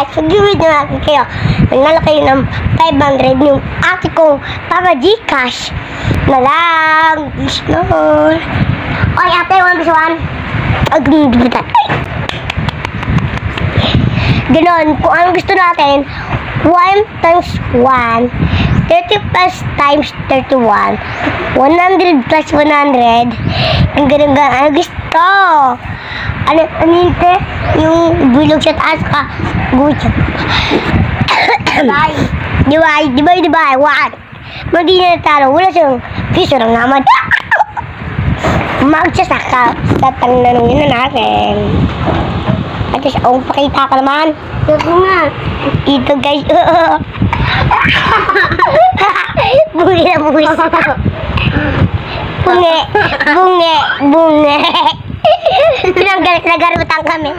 guys, pag-reward na natin kayo. Nagnala kayo ng 500 yung ate kong Papa Gcash na lang. Gusto. Oy, ate, one plus one. Ay, gumigulitan. Ganon, kung anong gusto natin, 1 times 1, 30 plus times 31, 100 plus 100, ang ganun ganun, ano gusto? Ano, ano yun, te? Yung bulog sa taas ka, gusto. di ba, di ba, di ba, one. Madi na talo, wala siyang piso lang naman. Magsasaka, tatanungin na natin. At least, oh, pakita ka naman. Ito nga. Ito guys. bunge bunge bunge bunge bunge nagar utang kami.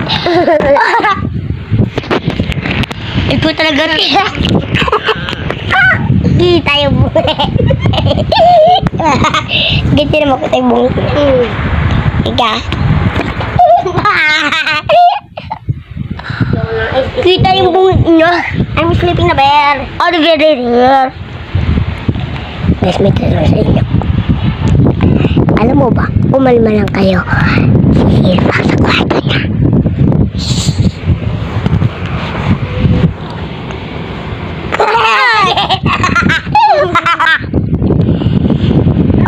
Ibu talaga kita ya bunge gitu mau kita ya, tayo bunge nah. ika kita yang bunga I'm sleeping na bear. Oh, the bear here. Guys, may tanong sa inyo. Alam mo ba, umalma lang kayo. Sisir pa sa kwarto niya.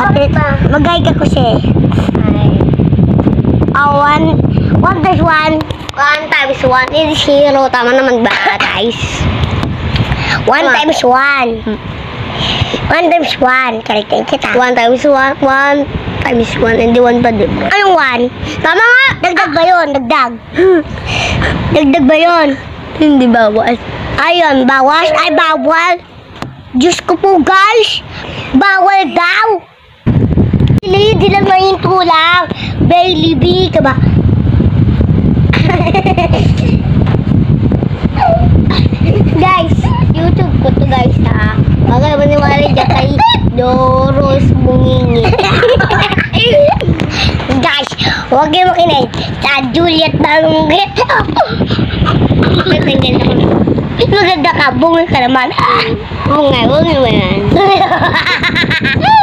Okay, mag-guide ako siya eh. Ah, one, one times one. One times one is zero. Tama naman ba, guys? One times one. One times one. Kalitin kita. One times one. One times one. Hindi one pa din. Anong one? Tama nga! Dagdag ba yun? Dagdag. Dagdag ba yun? Hindi bawas. Ayun, bawas? Ay, bawal. Diyos ko po, guys. Bawal daw. Hindi, di lang mahinto lang. Bailey B, ka ba? guys, YouTube ko to guys ha. Huwag ka naman niwala dyan kay Doros Bungingi. guys, huwag kayo makinig sa Juliet Banggit. Maganda naman. Maganda ka, bungi ka naman. Bunga, bungi mo yan.